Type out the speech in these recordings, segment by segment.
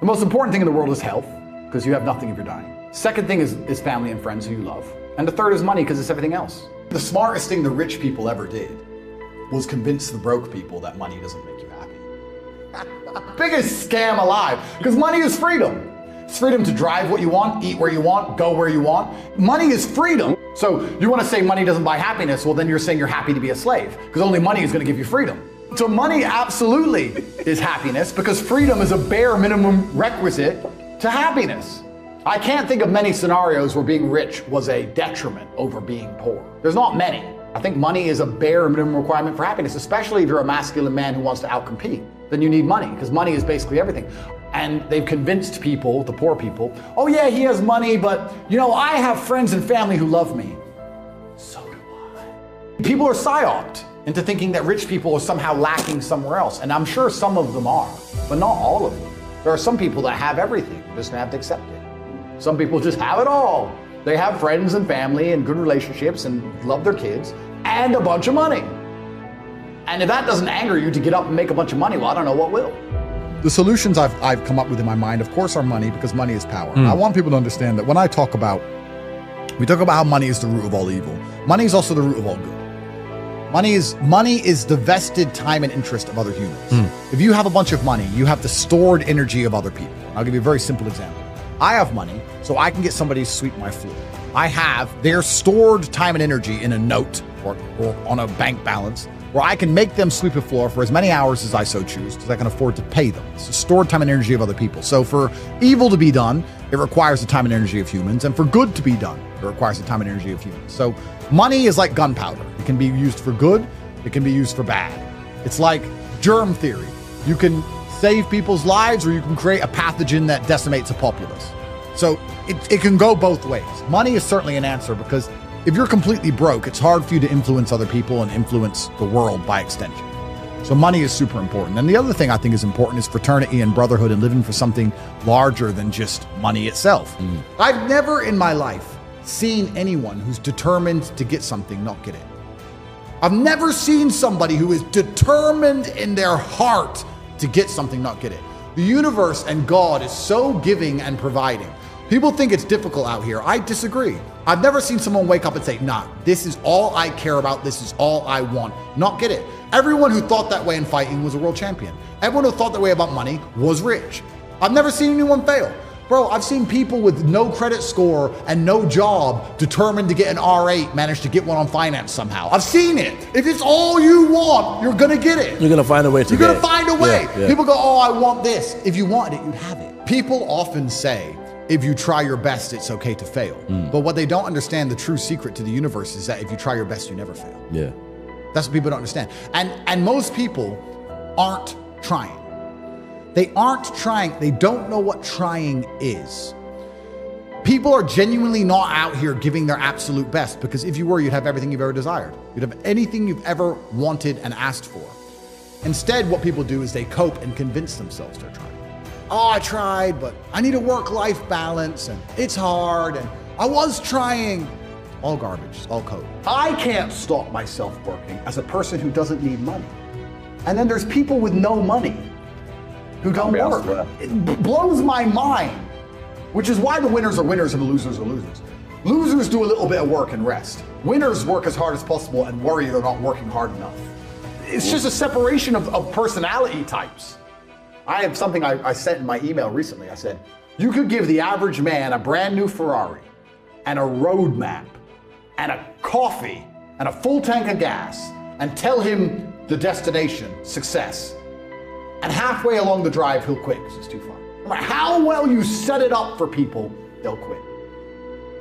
The most important thing in the world is health, because you have nothing if you're dying. Second thing is, is family and friends who you love. And the third is money, because it's everything else. The smartest thing the rich people ever did was convince the broke people that money doesn't make you happy. Biggest scam alive, because money is freedom. It's freedom to drive what you want, eat where you want, go where you want. Money is freedom. So you want to say money doesn't buy happiness, well, then you're saying you're happy to be a slave, because only money is going to give you freedom. So money absolutely is happiness, because freedom is a bare minimum requisite to happiness. I can't think of many scenarios where being rich was a detriment over being poor. There's not many. I think money is a bare minimum requirement for happiness, especially if you're a masculine man who wants to outcompete. Then you need money, because money is basically everything. And they've convinced people, the poor people, oh yeah, he has money, but you know, I have friends and family who love me. So do I. People are psyoped into thinking that rich people are somehow lacking somewhere else. And I'm sure some of them are, but not all of them. There are some people that have everything, just have to accept it. Some people just have it all. They have friends and family and good relationships and love their kids and a bunch of money. And if that doesn't anger you to get up and make a bunch of money, well, I don't know what will. The solutions I've, I've come up with in my mind, of course, are money because money is power. I hmm. want people to understand that when I talk about, we talk about how money is the root of all evil. Money is also the root of all good. Money is money is the vested time and interest of other humans. Hmm. If you have a bunch of money, you have the stored energy of other people. I'll give you a very simple example. I have money, so I can get somebody to sweep my floor. I have their stored time and energy in a note or, or on a bank balance where I can make them sweep a floor for as many hours as I so choose because I can afford to pay them. It's the stored time and energy of other people. So for evil to be done, it requires the time and energy of humans, and for good to be done, it requires the time and energy of humans. So money is like gunpowder. Can be used for good, it can be used for bad. It's like germ theory. You can save people's lives or you can create a pathogen that decimates a populace. So it, it can go both ways. Money is certainly an answer because if you're completely broke, it's hard for you to influence other people and influence the world by extension. So money is super important. And the other thing I think is important is fraternity and brotherhood and living for something larger than just money itself. Mm. I've never in my life seen anyone who's determined to get something not get it. I've never seen somebody who is determined in their heart to get something, not get it. The universe and God is so giving and providing. People think it's difficult out here. I disagree. I've never seen someone wake up and say, nah, this is all I care about. This is all I want. Not get it. Everyone who thought that way in fighting was a world champion. Everyone who thought that way about money was rich. I've never seen anyone fail. Bro, I've seen people with no credit score and no job determined to get an R8 manage to get one on finance somehow. I've seen it. If it's all you want, you're gonna get it. You're gonna find a way to. You're gonna it. find a way. Yeah, yeah. People go, oh, I want this. If you wanted it, you'd have it. People often say, if you try your best, it's okay to fail. Mm. But what they don't understand, the true secret to the universe is that if you try your best, you never fail. Yeah. That's what people don't understand. And and most people aren't trying. They aren't trying. They don't know what trying is. People are genuinely not out here giving their absolute best because if you were, you'd have everything you've ever desired. You'd have anything you've ever wanted and asked for. Instead, what people do is they cope and convince themselves they're trying. Oh, I tried, but I need a work life balance and it's hard and I was trying. All garbage, all code. I can't stop myself working as a person who doesn't need money. And then there's people with no money who don't work. left. It blows my mind, which is why the winners are winners and the losers are losers. Losers do a little bit of work and rest. Winners work as hard as possible and worry they're not working hard enough. It's just a separation of, of personality types. I have something I, I sent in my email recently. I said, you could give the average man a brand new Ferrari and a road map and a coffee and a full tank of gas and tell him the destination, success. And halfway along the drive, he'll quit because it's too far. No matter how well you set it up for people, they'll quit.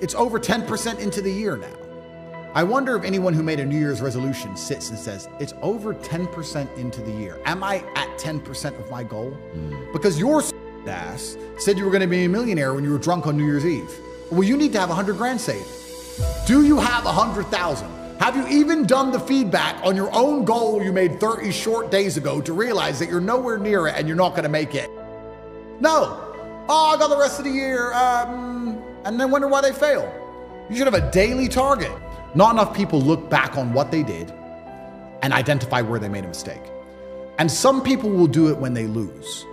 It's over 10% into the year now. I wonder if anyone who made a New Year's resolution sits and says, It's over 10% into the year. Am I at 10% of my goal? Mm. Because your ass said you were going to be a millionaire when you were drunk on New Year's Eve. Well, you need to have 100 grand saved. Do you have 100,000? Have you even done the feedback on your own goal you made 30 short days ago to realize that you're nowhere near it and you're not going to make it? No. Oh, I got the rest of the year. Um, and then wonder why they fail. You should have a daily target. Not enough people look back on what they did and identify where they made a mistake. And some people will do it when they lose.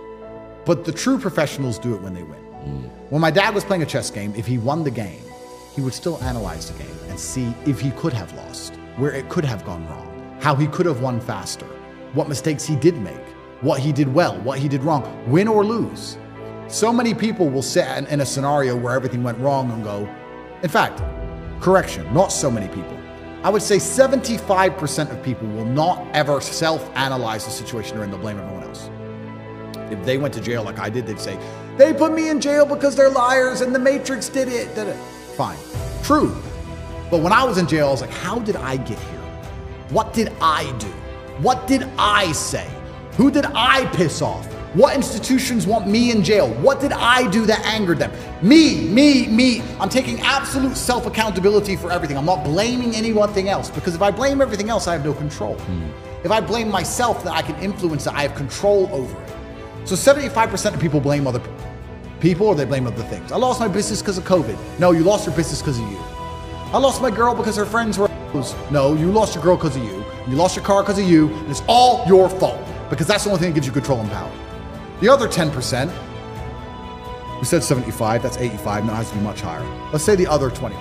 But the true professionals do it when they win. When my dad was playing a chess game, if he won the game, he would still analyze the game and see if he could have lost, where it could have gone wrong, how he could have won faster, what mistakes he did make, what he did well, what he did wrong, win or lose. So many people will sit in, a scenario where everything went wrong and go, in fact, correction, not so many people. I would say 75% of people will not ever self analyze the situation in, they'll blame everyone else. If they went to jail like I did, they'd say, they put me in jail because they're liars and the Matrix did it. Did it. Fine. True. But when I was in jail, I was like, how did I get here? What did I do? What did I say? Who did I piss off? What institutions want me in jail? What did I do that angered them? Me, me, me. I'm taking absolute self accountability for everything. I'm not blaming anything else because if I blame everything else, I have no control. Hmm. If I blame myself, then I can influence it, I have control over it. So 75% of people blame other people or they blame other things. I lost my business because of COVID. No, you lost your business because of you. I lost my girl because her friends were. No, you lost your girl because of you. You lost your car because of you. And it's all your fault because that's the only thing that gives you control and power. The other 10%, we said 75, that's 85, now it has to be much higher. Let's say the other 20%,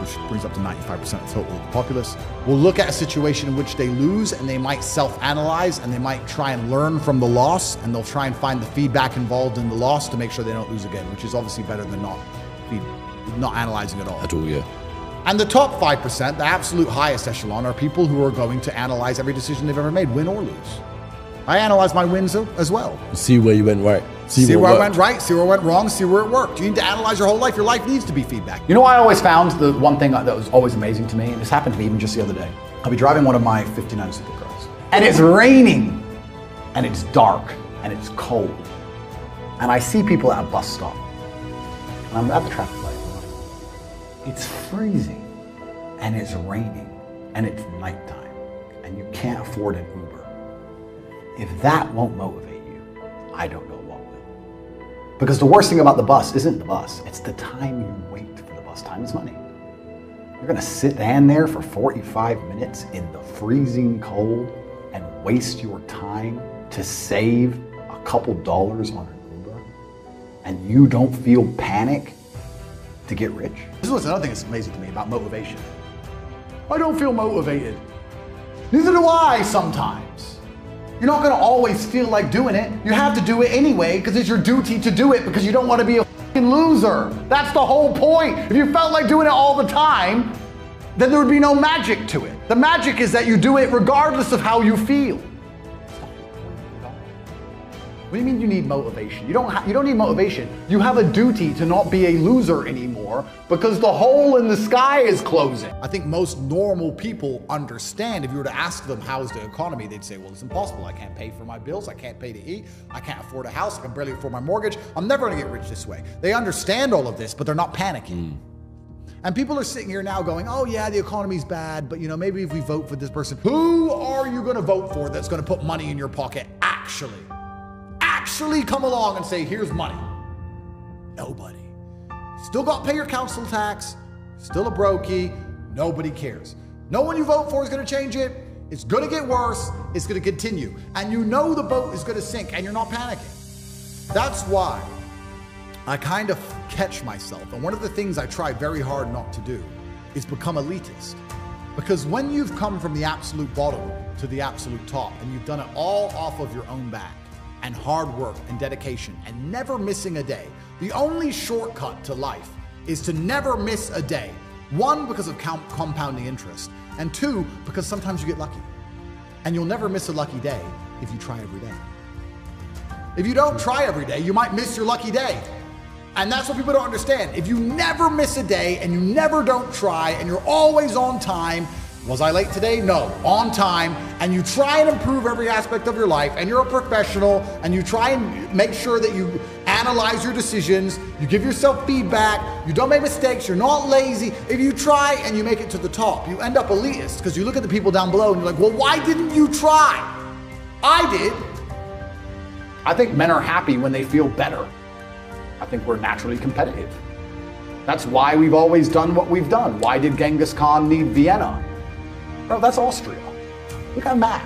which brings up to 95% of the total of the populace, will look at a situation in which they lose and they might self analyze and they might try and learn from the loss and they'll try and find the feedback involved in the loss to make sure they don't lose again, which is obviously better than not, not analyzing at all. At all, yeah. And the top 5%, the absolute highest echelon, are people who are going to analyze every decision they've ever made, win or lose. I analyze my wins as well. See where you went right. See, what where I went right, see where I went wrong, see where it worked. You need to analyze your whole life. Your life needs to be feedback. You know, I always found the one thing that was always amazing to me, and this happened to me even just the other day. I'll be driving one of my 59 Supercross, and it's raining, and it's dark, and it's cold. And I see people at a bus stop, and I'm at the traffic light. and I'm like, It's freezing, and it's raining, and it's nighttime, and you can't afford an Uber. If that won't motivate you, I don't know what will. Because the worst thing about the bus isn't the bus, it's the time you wait for the bus. Time is money. You're gonna sit stand there for 45 minutes in the freezing cold and waste your time to save a couple dollars on an Uber, and you don't feel panic to get rich. This is another thing that's amazing to me about motivation. I don't feel motivated. Neither do I sometimes. You're not gonna always feel like doing it. You have to do it anyway because it's your duty to do it because you don't wanna be a fing loser. That's the whole point. If you felt like doing it all the time, then there would be no magic to it. The magic is that you do it regardless of how you feel. What do you mean you need motivation? You don't ha- you don't need motivation. You have a duty to not be a loser anymore because the hole in the sky is closing. I think most normal people understand if you were to ask them how's the economy, they'd say, well, it's impossible. I can't pay for my bills. I can't pay to eat. I can't afford a house. I can barely afford my mortgage. I'm never going to get rich this way. They understand all of this, but they're not panicking. Hmm. And people are sitting here now going, oh, yeah, the economy's bad, but you know, maybe if we vote for this person, who are you going to vote for that's going to put money in your pocket actually? Actually come along and say, here's money. Nobody. Still got to pay your council tax, still a brokey, nobody cares. No one you vote for is going to change it. It's going to get worse, it's going to continue. And you know the boat is going to sink and you're not panicking. That's why I kind of catch myself. And one of the things I try very hard not to do is become elitist. Because when you've come from the absolute bottom to the absolute top and you've done it all off of your own back and hard work and dedication and never missing a day, the only shortcut to life is to never miss a day. One, because of com- compounding interest, and two, because sometimes you get lucky. And you'll never miss a lucky day if you try every day. If you don't try every day, you might miss your lucky day. And that's what people don't understand. If you never miss a day and you never don't try and you're always on time, was I late today? No, on time. And you try and improve every aspect of your life and you're a professional and you try and make sure that you analyze your decisions, you give yourself feedback, you don't make mistakes, you're not lazy. If you try and you make it to the top, you end up elitist because you look at the people down below and you're like, well, why didn't you try? I did. I think men are happy when they feel better. I think we're naturally competitive. That's why we've always done what we've done. Why did Genghis Khan need Vienna? Bro, that's Austria. Look at a map.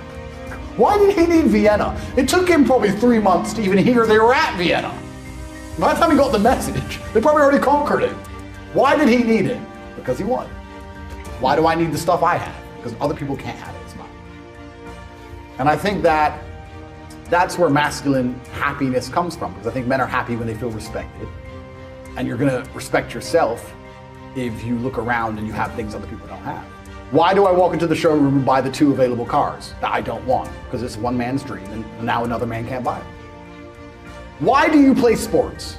Why did he need Vienna? It took him probably three months to even hear they were at Vienna. By the time he got the message, they probably already conquered it. Why did he need it? Because he won. Why do I need the stuff I have? Because other people can't have it. It's mine. And I think that that's where masculine happiness comes from. Because I think men are happy when they feel respected. And you're going to respect yourself if you look around and you have things other people don't have. Why do I walk into the showroom and buy the two available cars that I don't want? Because it's one man's dream and now another man can't buy it. Why do you play sports?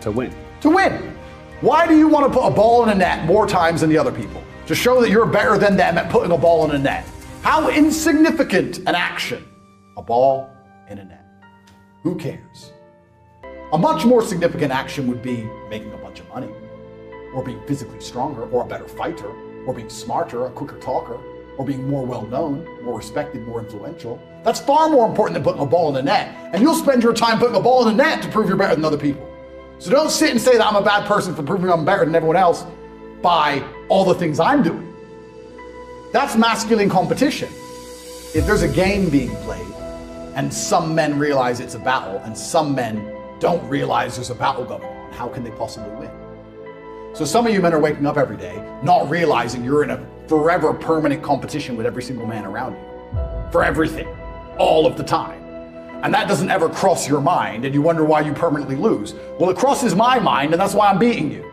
To win. To win. Why do you want to put a ball in a net more times than the other people? To show that you're better than them at putting a ball in a net. How insignificant an action. A ball in a net. Who cares? A much more significant action would be making a bunch of money, or being physically stronger, or a better fighter, or being smarter, a quicker talker, or being more well known, more respected, more influential. That's far more important than putting a ball in the net. And you'll spend your time putting a ball in the net to prove you're better than other people. So don't sit and say that I'm a bad person for proving I'm better than everyone else by all the things I'm doing. That's masculine competition. If there's a game being played and some men realize it's a battle and some men don't realize there's a battle going on, how can they possibly win? So some of you men are waking up every day not realizing you're in a forever permanent competition with every single man around you for everything, all of the time. And that doesn't ever cross your mind and you wonder why you permanently lose. Well, it crosses my mind and that's why I'm beating you.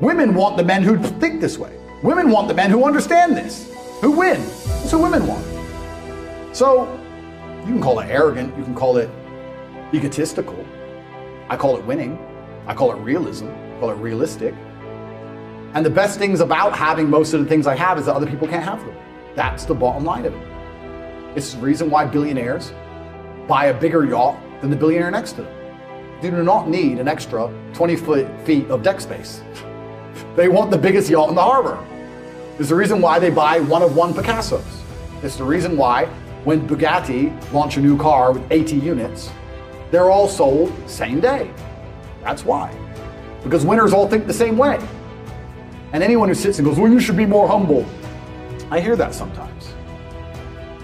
Women want the men who think this way. Women want the men who understand this, who win. That's what women want. So you can call it arrogant, you can call it egotistical. I call it winning. I call it realism. Call it realistic. And the best things about having most of the things I have is that other people can't have them. That's the bottom line of it. It's the reason why billionaires buy a bigger yacht than the billionaire next to them. They do not need an extra 20 foot feet of deck space. They want the biggest yacht in the harbor. It's the reason why they buy one of one Picassos. It's the reason why when Bugatti launch a new car with 80 units, they're all sold same day. That's why. Because winners all think the same way. And anyone who sits and goes, well, you should be more humble. I hear that sometimes.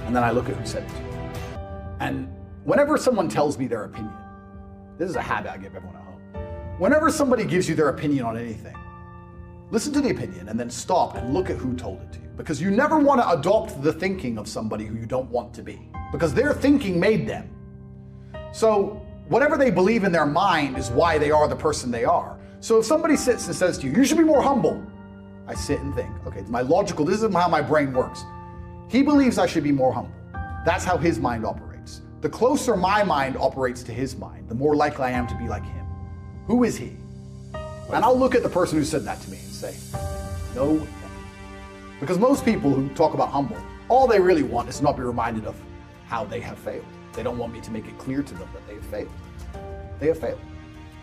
And then I look at who said it. And whenever someone tells me their opinion, this is a habit I give everyone at home. Whenever somebody gives you their opinion on anything, listen to the opinion and then stop and look at who told it to you. Because you never want to adopt the thinking of somebody who you don't want to be. Because their thinking made them. So whatever they believe in their mind is why they are the person they are. So if somebody sits and says to you, you should be more humble, I sit and think, okay, my logical, this is how my brain works. He believes I should be more humble. That's how his mind operates. The closer my mind operates to his mind, the more likely I am to be like him. Who is he? And I'll look at the person who said that to me and say, no. Because most people who talk about humble, all they really want is to not be reminded of how they have failed. They don't want me to make it clear to them that they have failed. They have failed.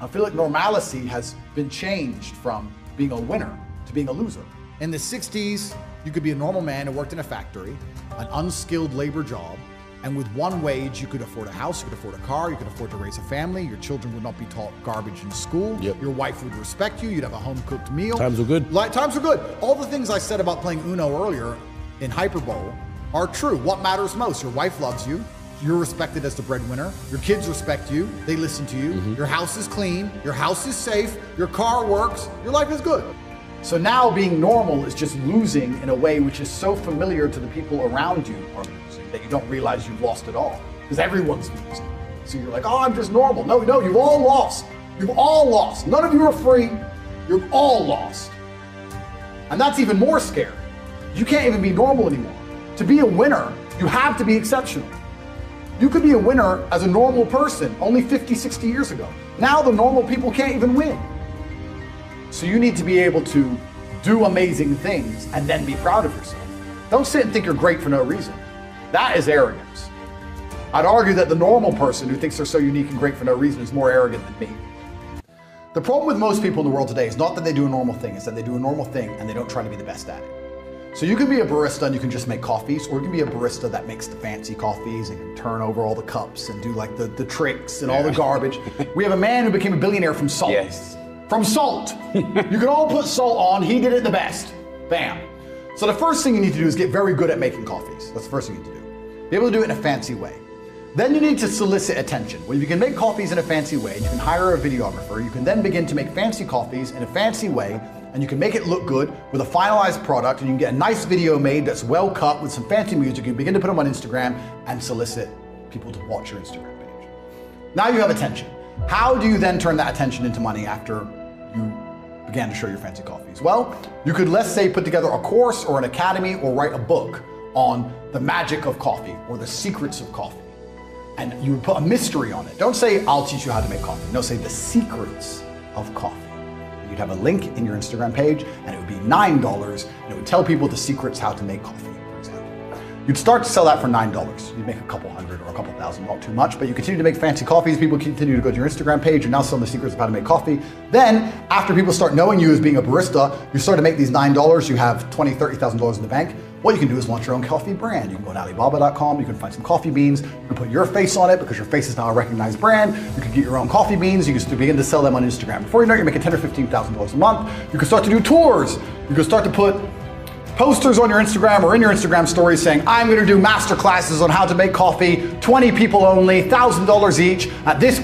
I feel like normalcy has been changed from being a winner to being a loser. In the 60s, you could be a normal man who worked in a factory, an unskilled labor job, and with one wage, you could afford a house, you could afford a car, you could afford to raise a family, your children would not be taught garbage in school, Yep. your wife would respect you, you'd have a home cooked meal. Times were good. Like, times were good. All the things I said about playing Uno earlier in Hyperbowl are true. What matters most? Your wife loves you. You're respected as the breadwinner. Your kids respect you. They listen to you. Mm-hmm. Your house is clean. Your house is safe. Your car works. Your life is good. So now being normal is just losing in a way which is so familiar to the people around you are losing that you don't realize you've lost it all. Because everyone's losing. So you're like, oh, I'm just normal. No, no, you've all lost. You've all lost. None of you are free. You've all lost. And that's even more scary. You can't even be normal anymore. To be a winner, you have to be exceptional. You could be a winner as a normal person only 50, 60 years ago. Now the normal people can't even win. So you need to be able to do amazing things and then be proud of yourself. Don't sit and think you're great for no reason. That is arrogance. I'd argue that the normal person who thinks they're so unique and great for no reason is more arrogant than me. The problem with most people in the world today is not that they do a normal thing, it's that they do a normal thing and they don't try to be the best at it. So you can be a barista and you can just make coffees, or you can be a barista that makes the fancy coffees and can turn over all the cups and do like the, the tricks and all the garbage. we have a man who became a billionaire from salt. Yes. From salt. you can all put salt on, he did it the best. Bam. So the first thing you need to do is get very good at making coffees. That's the first thing you need to do. Be able to do it in a fancy way. Then you need to solicit attention. Well, you can make coffees in a fancy way, you can hire a videographer, you can then begin to make fancy coffees in a fancy way, and you can make it look good with a finalized product, and you can get a nice video made that's well cut with some fancy music. You begin to put them on Instagram and solicit people to watch your Instagram page. Now you have attention. How do you then turn that attention into money after you began to show your fancy coffees? Well, you could, let's say, put together a course or an academy or write a book on the magic of coffee or the secrets of coffee and you would put a mystery on it. Don't say, I'll teach you how to make coffee. No, say the secrets of coffee. You'd have a link in your Instagram page and it would be $9 and it would tell people the secrets how to make coffee. You'd start to sell that for $9. You'd make a couple hundred or a couple thousand, not too much, but you continue to make fancy coffees. People continue to go to your Instagram page. You're now selling the secrets of how to make coffee. Then, after people start knowing you as being a barista, you start to make these $9. You have $20,000, $30,000 in the bank what you can do is launch your own coffee brand. You can go to Alibaba.com, you can find some coffee beans, you can put your face on it because your face is now a recognized brand. You can get your own coffee beans, you can begin to sell them on Instagram. Before you know it, you're making ten or fifteen thousand dollars a month. You can start to do tours. You can start to put posters on your Instagram or in your Instagram stories saying, I'm gonna do master classes on how to make coffee, 20 people only, $1,000 each at this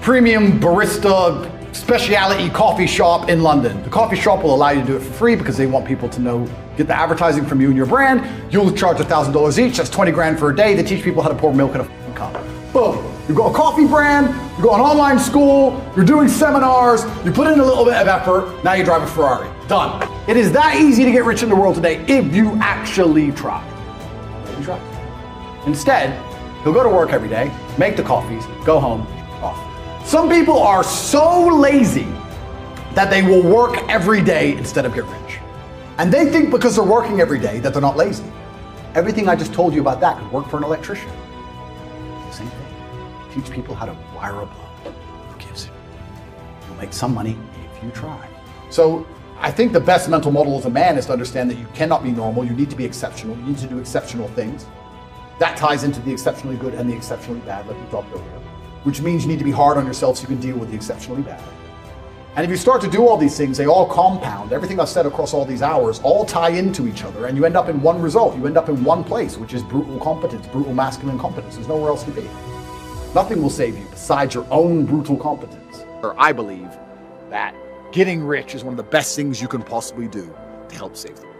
premium barista specialty coffee shop in London. The coffee shop will allow you to do it for free because they want people to know, get the advertising from you and your brand. You'll charge $1,000 each, that's 20 grand for a day. They teach people how to pour milk in a cup. Boom. You've got a coffee brand, you've got an online school, you're doing seminars, you put in a little bit of effort, now you drive a Ferrari. Done. It is that easy to get rich in the world today if you actually try. Try. Instead, you'll go to work every day, make the coffees, go home, off. Some people are so lazy that they will work every day instead of get rich. And they think because they're working every day that they're not lazy. Everything I just told you about that could work for an electrician. Same thing. Teach people how to wire a bulb. Who gives it? You'll make some money if you try. So I think the best mental model as a man is to understand that you cannot be normal. You need to be exceptional. You need to do exceptional things. That ties into the exceptionally good and the exceptionally bad, like we talked earlier which means you need to be hard on yourself so you can deal with the exceptionally bad. And if you start to do all these things, they all compound. Everything I've said across all these hours all tie into each other, and you end up in one result. You end up in one place, which is brutal competence, brutal masculine competence. There's nowhere else to be. Nothing will save you besides your own brutal competence. Or I believe that getting rich is one of the best things you can possibly do to help save the world.